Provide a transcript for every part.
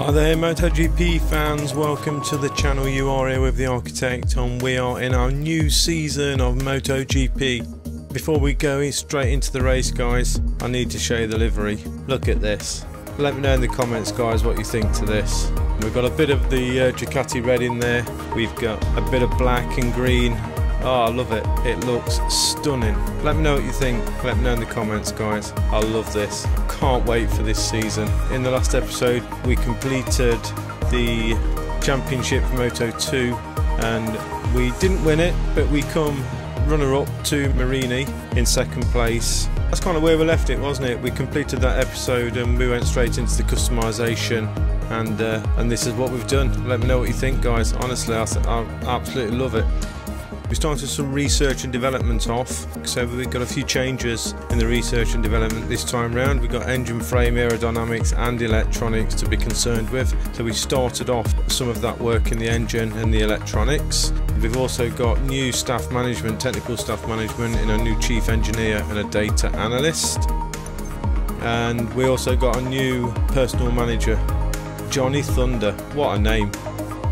Hi there MotoGP fans, welcome to the channel. You are here with the Architect and we are in our new season of MotoGP. Before we go straight into the race guys, I need to show you the livery. Look at this. Let me know in the comments guys what you think to this. We've got a bit of the uh, Ducati red in there, we've got a bit of black and green Oh, I love it. It looks stunning. Let me know what you think. Let me know in the comments, guys. I love this. Can't wait for this season. In the last episode, we completed the championship Moto 2 and we didn't win it, but we come runner-up to Marini in second place. That's kind of where we left it, wasn't it? We completed that episode and we went straight into the customization and uh, and this is what we've done. Let me know what you think, guys. Honestly, I, I absolutely love it. We started some research and development off, so we've got a few changes in the research and development this time round. We've got engine frame, aerodynamics and electronics to be concerned with. So we started off some of that work in the engine and the electronics. We've also got new staff management, technical staff management in a new chief engineer and a data analyst. And we also got a new personal manager, Johnny Thunder. What a name,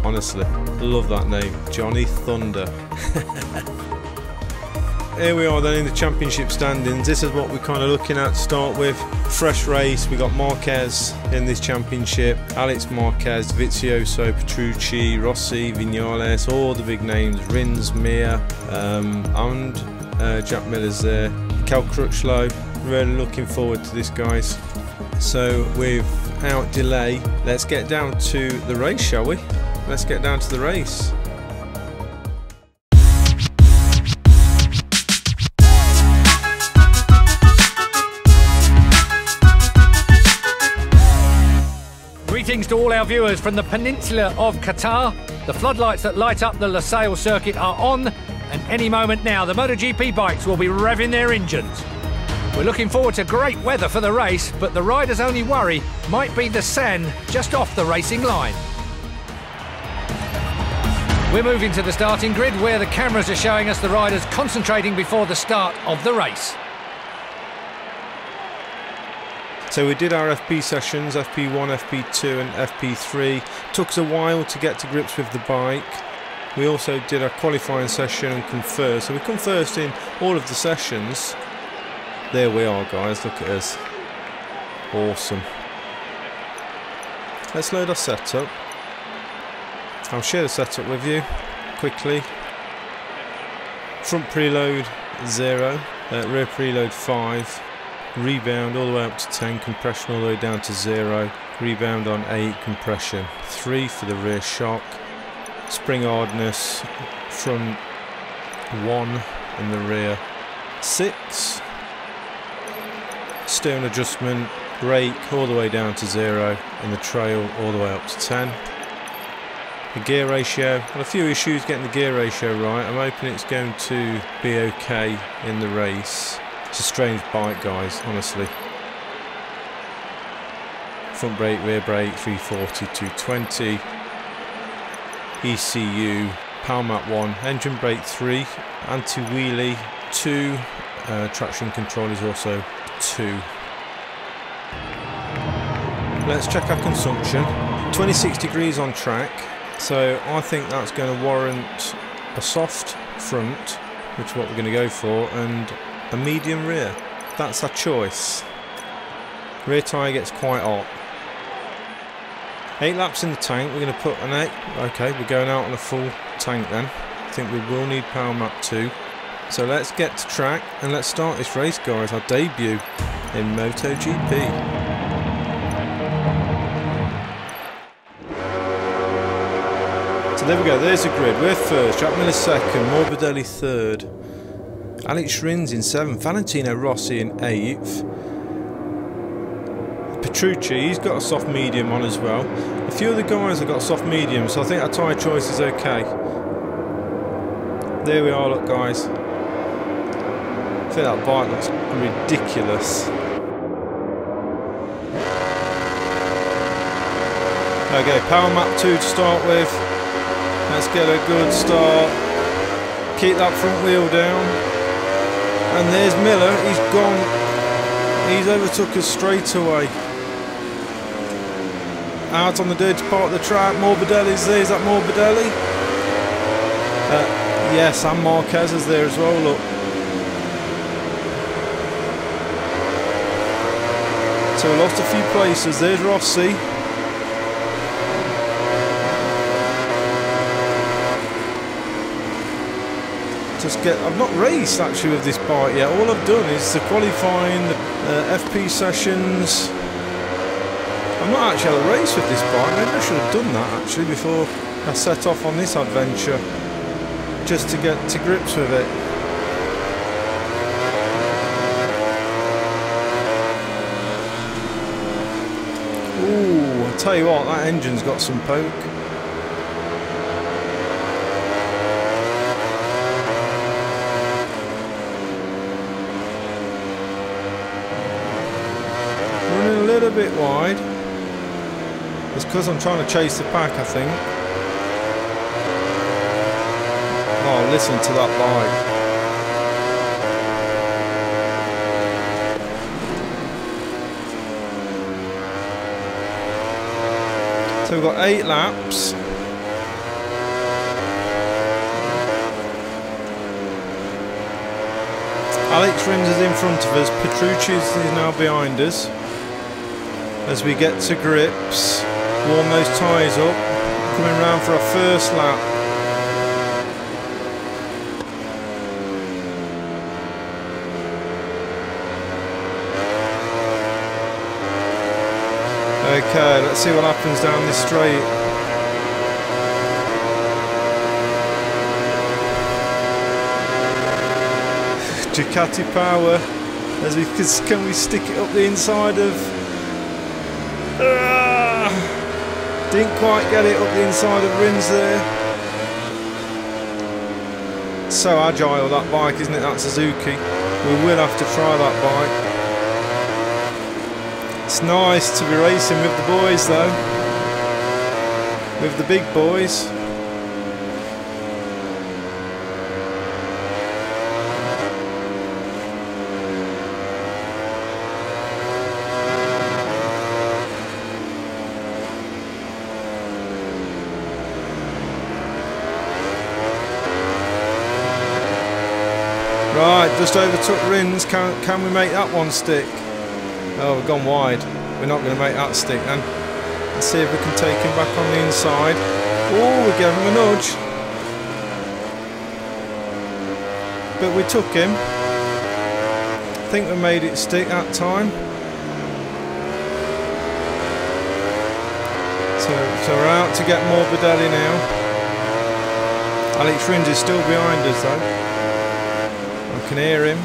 honestly. Love that name, Johnny Thunder. Here we are then in the championship standings. This is what we're kind of looking at to start with. Fresh race. We got Marquez in this championship. Alex Marquez, Vizioso, Petrucci, Rossi, Vinales, all the big names. Rins, Mir, um, and uh, Jack Miller's there. Cal Crutchlow. Really looking forward to this, guys. So without delay, let's get down to the race, shall we? Let's get down to the race. Greetings to all our viewers from the peninsula of Qatar. The floodlights that light up the Losail circuit are on, and any moment now the MotoGP bikes will be revving their engines. We're looking forward to great weather for the race, but the rider's only worry might be the sand just off the racing line. We're moving to the starting grid where the cameras are showing us the riders concentrating before the start of the race. So we did our FP sessions, FP1, FP2 and FP3. Took us a while to get to grips with the bike. We also did our qualifying session and come first. So we come first in all of the sessions. There we are guys, look at us. Awesome. Let's load our setup. I'll share the setup with you quickly. Front preload 0, uh, rear preload 5, rebound all the way up to 10, compression all the way down to 0, rebound on 8, compression 3 for the rear shock, spring hardness front 1 in the rear 6, steering adjustment, brake all the way down to 0, and the trail all the way up to 10. The gear ratio, a few issues getting the gear ratio right. I'm hoping it's going to be okay in the race. It's a strange bike, guys, honestly. Front brake, rear brake, 340, 220. ECU, power mat 1, engine brake 3, anti-wheelie 2, uh, traction control is also 2. Let's check our consumption. 26 degrees on track, so I think that's going to warrant a soft front, which is what we're going to go for, and a medium rear. That's our choice. Rear tyre gets quite hot. Eight laps in the tank, we're going to put an eight. Okay, we're going out on a full tank then. I think we will need power mat 2. So let's get to track and let's start this race guys, our debut in MotoGP. There we go, there's the grid. We're first, Jack Miller second, Morbidelli third, Alex Rins in seventh, Valentino Rossi in eighth, Petrucci, he's got a soft medium on as well. A few of the guys have got soft medium, so I think our tyre choice is okay. There we are, look guys. I think that bike looks ridiculous. Okay, power mat 2 to start with. Let's get a good start. Keep that front wheel down. And there's Miller. He's gone. He's overtook us straight away. out on the dirty part of the track. Morbidelli's there. Is that Morbidelli? Uh, yes, and Marquez is there as well. Look. So we lost a few places. There's Rossi. Just get. I've not raced actually with this bike yet. All I've done is the qualifying, the uh, FP sessions. I've not actually had a race with this bike. Maybe I should have done that actually before I set off on this adventure, just to get to grips with it. Ooh, I tell you what, that engine's got some poke. Running a little bit wide. It's because I'm trying to chase the pack, I think. Oh, listen to that bike. So we've got eight laps. Alex Rins is in front of us. Petrucci is now behind us. As we get to grips, warm those tyres up. Coming round for our first lap. Okay, let's see what happens down this straight. Ducati power as we can we stick it up the inside of uh, didn't quite get it up the inside of the Rins there. So agile that bike isn't it? That Suzuki. We will have to try that bike. It's nice to be racing with the boys though. With the big boys Right, just overtook Rins. Can, can we make that one stick? Oh, we've gone wide. We're not going to make that stick then. Let's see if we can take him back on the inside. Oh, we gave him a nudge. But we took him. I think we made it stick that time. So, so we're out to get more Morbidelli now. Alex Rins is still behind us though. Can hear him.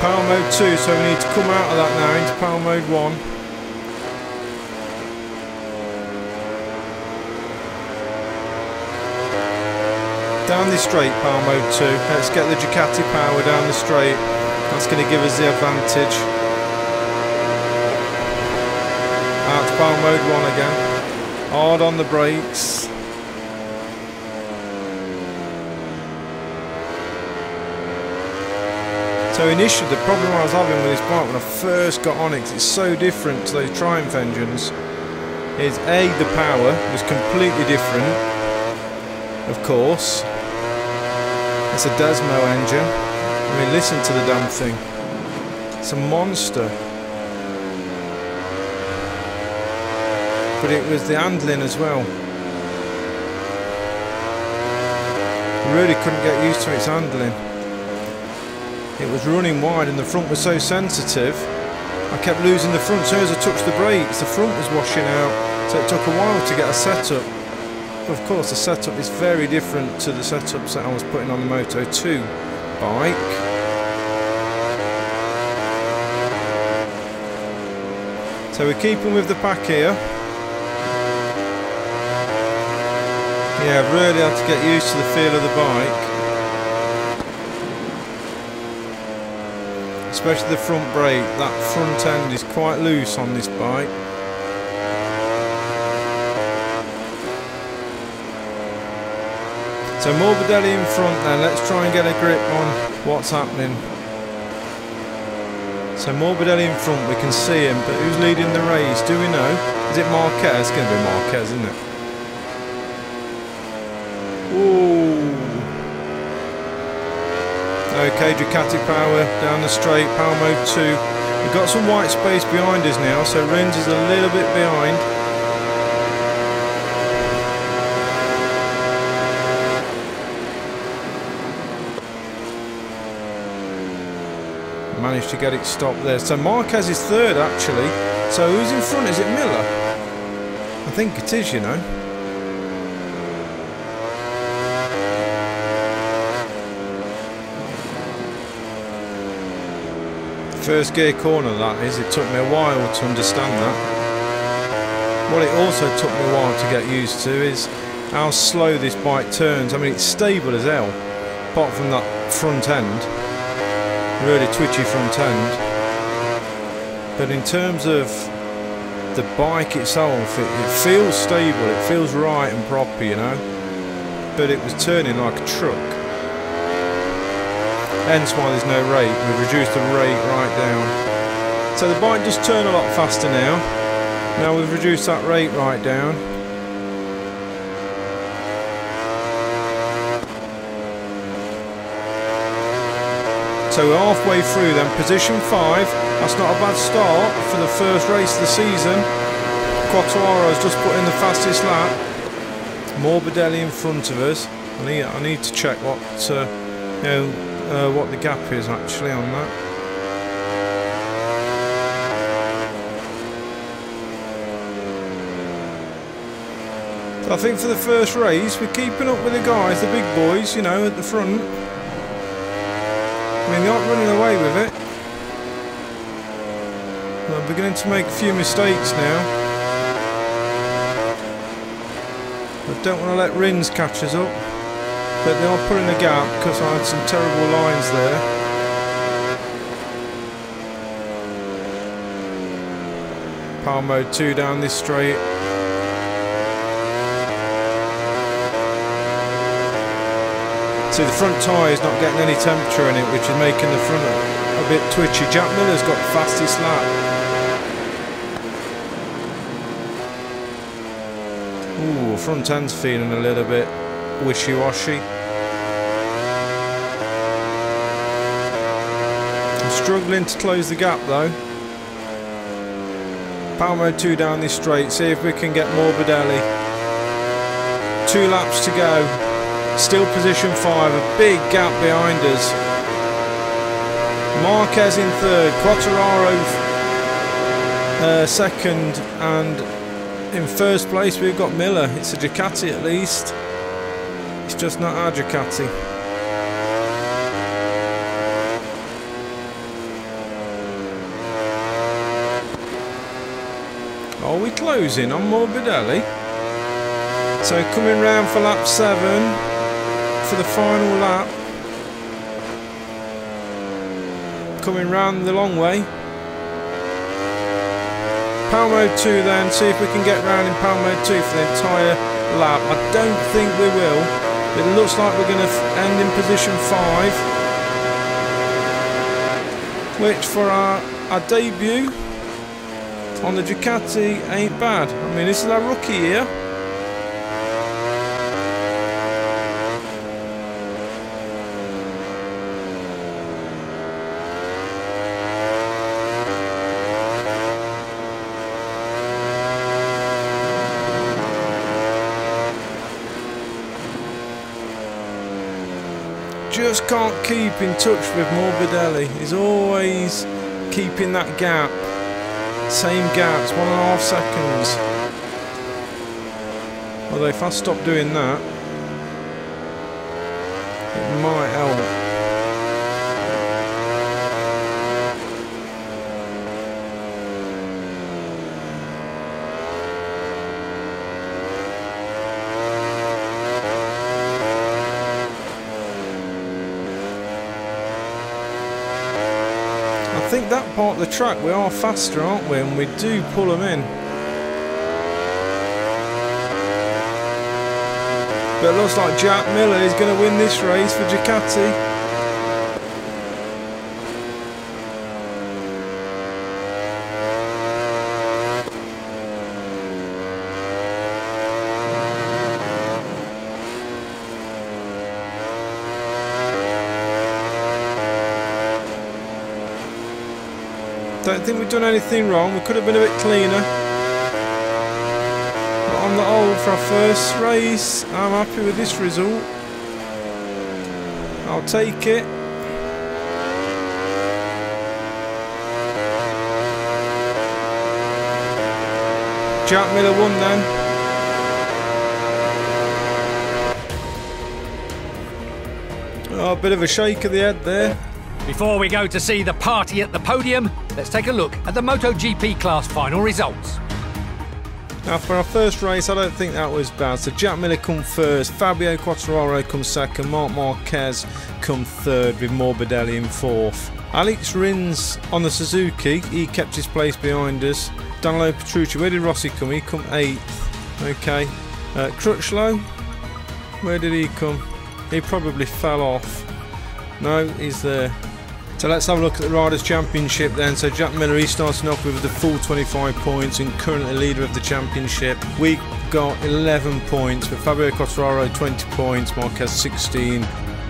Power mode 2, so we need to come out of that now into power mode 1. Down the straight, power mode 2. Let's get the Ducati power down the straight. That's going to give us the advantage. Out to power mode 1 again. Hard on the brakes. So initially the problem I was having with this bike when I first got on it, it's so different to those Triumph engines, is A, the power was completely different, of course. It's a Desmo engine. I mean, listen to the damn thing. It's a monster. But it was the handling as well. Really couldn't get used to its handling. It was running wide and the front was so sensitive. I kept losing the front. Soon as I touched the brakes, the front was washing out. So it took a while to get a setup. Of course, the setup is very different to the setups that I was putting on the Moto 2 bike. So we're keeping with the pack here. Yeah, I've really had to get used to the feel of the bike. especially the front brake. That front end is quite loose on this bike. So Morbidelli in front then, let's try and get a grip on what's happening. So Morbidelli in front, we can see him, but who's leading the race? Do we know? Is it Marquez? It's going to be Marquez, isn't it? Ooh. Okay, Ducati power down the straight, power mode 2. We've got some white space behind us now, so Rins is a little bit behind. Managed to get it stopped there. So Marquez is third actually. So who's in front? Is it Miller? I think it is, you know. First gear corner that is, it took me a while to understand that. What it also took me a while to get used to is how slow this bike turns. I mean it's stable as hell, apart from that front end. Really twitchy front end. But in terms of the bike itself, it, it feels stable, it feels right and proper, you know. But it was turning like a truck. Hence why there's no rate. We've reduced the rate right down. So the bike does turn a lot faster now. Now we've reduced that rate right down. So we're halfway through then. Position 5. That's not a bad start for the first race of the season. Quartararo's just put in the fastest lap. Morbidelli in front of us. I need, I need to check what uh, you know uh, what the gap is actually on that. I think for the first race we're keeping up with the guys, the big boys, you know, at the front. I mean, they aren't running away with it. I'm beginning to make a few mistakes now. I don't want to let Rins catch us up but they are pulling a gap because I had some terrible lines there. Power mode 2 down this straight. So the front tyre is not getting any temperature in it, which is making the front a bit twitchy. Jack Miller's got the fastest lap. Ooh, front end's feeling a little bit wishy-washy. Struggling to close the gap though. Mode 2 down this straight, see if we can get Morbidelli. Two laps to go. Still position 5, a big gap behind us. Marquez in third, Quartararo uh, second, and in first place we've got Miller. It's a Ducati at least. It's just not our Ducati. Are we closing on Morbidelli? So coming round for lap 7 for the final lap. Coming round the long way. Power mode 2 then, see if we can get round in power mode 2 for the entire lap. I don't think we will. It looks like we're going to end in position 5. Which for our, our debut on the Ducati ain't bad. I mean, this is our rookie here. Just can't keep in touch with Morbidelli. He's always keeping that gap. Same gaps, one and a half seconds. Although if I stop doing that, it might help. I think that part of the track we are faster aren't we? And we do pull them in. But it looks like Jack Miller is going to win this race for Ducati think we've done anything wrong. We could have been a bit cleaner. But on the whole, for our first race, I'm happy with this result. I'll take it. Jack Miller won then. Oh, a bit of a shake of the head there. Before we go to see the party at the podium, let's take a look at the MotoGP class final results. Now for our first race, I don't think that was bad. So Jack Miller come first, Fabio Quartararo come second, Marc Marquez come third with Morbidelli in fourth. Alex Rins on the Suzuki, he kept his place behind us. Danilo Petrucci, where did Rossi come? He come eighth. Okay. Uh, Crutchlow, where did he come? He probably fell off. No, he's there. So let's have a look at the Riders' Championship then. So Jack Miller, he's starting off with the full 25 points and currently leader of the championship. We got 11 points, but Fabio Quartararo 20 points, Marquez 16,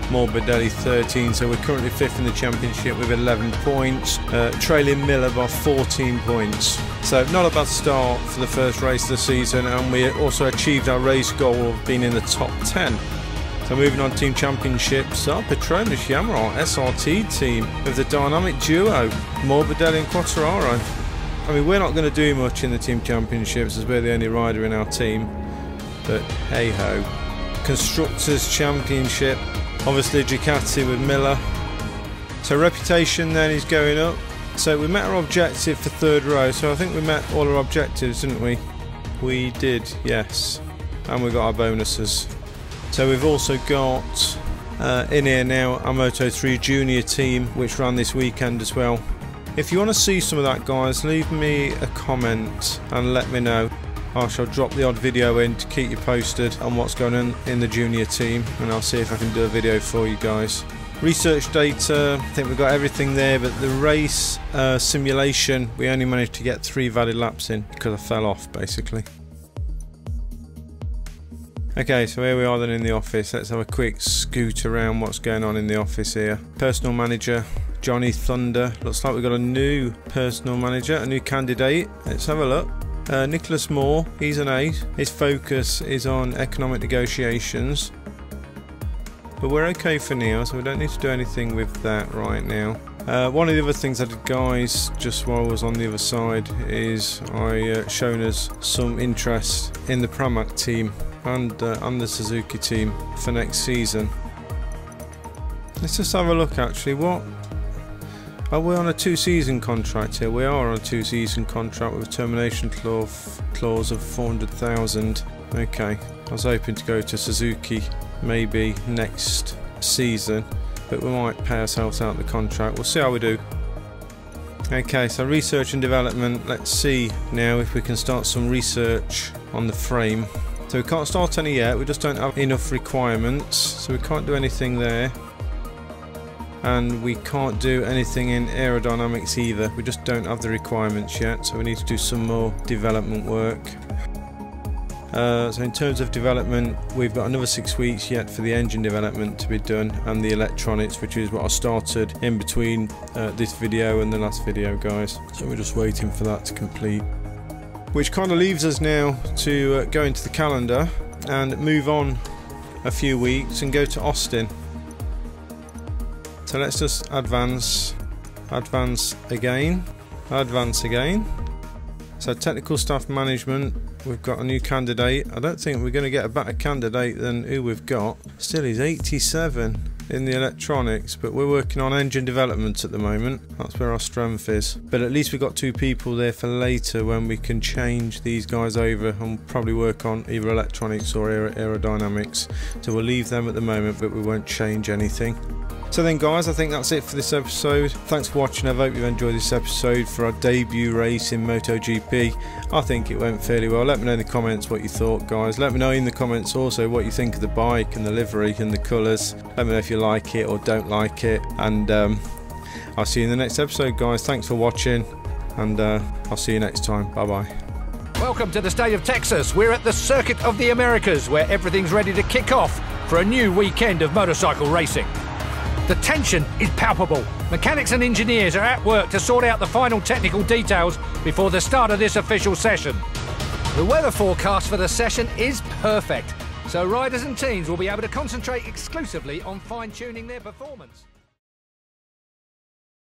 Morbidelli 13. So we're currently fifth in the championship with 11 points, uh, trailing Miller by 14 points. So not a bad start for the first race of the season, and we also achieved our race goal of being in the top 10. So moving on to team championships oh, our Petronas Yamaha SRT team of the dynamic duo Morbidelli and Quartararo. I mean we're not going to do much in the team championships as we're the only rider in our team but hey ho. Constructors Championship obviously Ducati with Miller so reputation then is going up so we met our objective for third row so I think we met all our objectives didn't we? We did yes and we got our bonuses so we've also got uh, in here now our Moto3 Junior team which ran this weekend as well. If you want to see some of that guys leave me a comment and let me know. I shall drop the odd video in to keep you posted on what's going on in the junior team and I'll see if I can do a video for you guys. Research data, I think we've got everything there but the race uh, simulation we only managed to get three valid laps in because I fell off basically. Okay, so here we are then in the office. Let's have a quick scoot around what's going on in the office here. Personal manager, Johnny Thunder. Looks like we've got a new personal manager, a new candidate. Let's have a look. Uh, Nicholas Moore, he's an 8. His focus is on economic negotiations. But we're okay for now, so we don't need to do anything with that right now. Uh, one of the other things I did, guys, just while I was on the other side, is I uh, shown us some interest in the Pramac team and, uh, and the Suzuki team for next season. Let's just have a look actually. What are we on a two season contract here? We are on a two season contract with a termination clause, clause of 400,000. Okay, I was hoping to go to Suzuki maybe next season, but we might pay ourselves out the contract. We'll see how we do. Okay, so research and development. Let's see now if we can start some research on the frame. So we can't start any yet, we just don't have enough requirements, so we can't do anything there. And we can't do anything in aerodynamics either, we just don't have the requirements yet, so we need to do some more development work. Uh, so in terms of development, we've got another six weeks yet for the engine development to be done and the electronics, which is what I started in between uh, this video and the last video, guys. So we're just waiting for that to complete which kind of leaves us now to uh, go into the calendar and move on a few weeks and go to Austin. So let's just advance, advance again, advance again. So technical staff management, we've got a new candidate. I don't think we're going to get a better candidate than who we've got. Still, he's 87 in the electronics, but we're working on engine development at the moment. That's where our strength is. But at least we've got two people there for later when we can change these guys over and probably work on either electronics or aer aerodynamics. So we'll leave them at the moment, but we won't change anything. So then guys, I think that's it for this episode. Thanks for watching, I hope you've enjoyed this episode for our debut race in MotoGP. I think it went fairly well. Let me know in the comments what you thought guys. Let me know in the comments also what you think of the bike and the livery and the colours. Let me know if you like it or don't like it. And um, I'll see you in the next episode guys. Thanks for watching and uh, I'll see you next time. Bye bye. Welcome to the state of Texas. We're at the Circuit of the Americas where everything's ready to kick off for a new weekend of motorcycle racing. The tension is palpable. Mechanics and engineers are at work to sort out the final technical details before the start of this official session. The weather forecast for the session is perfect, so riders and teams will be able to concentrate exclusively on fine tuning their performance.